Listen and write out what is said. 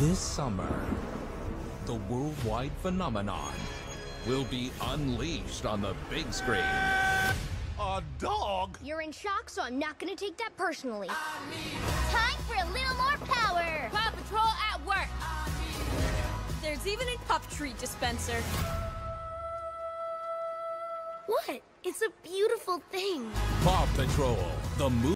This summer, the worldwide phenomenon will be unleashed on the big screen. A dog? You're in shock, so I'm not gonna take that personally. Time for a little more power! Paw Patrol at work. There's even a pup treat dispenser. What? It's a beautiful thing. Paw Patrol, the movie.